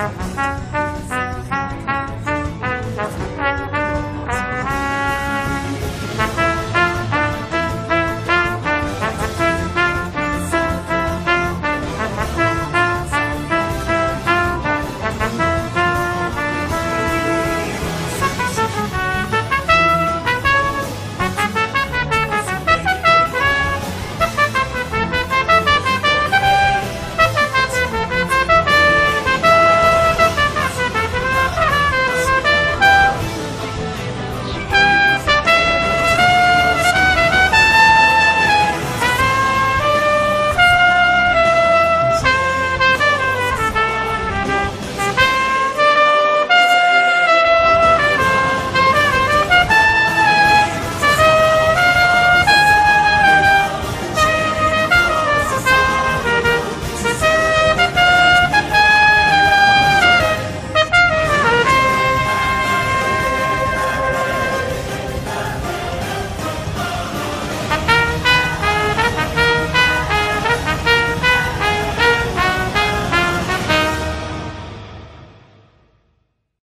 Uh-huh.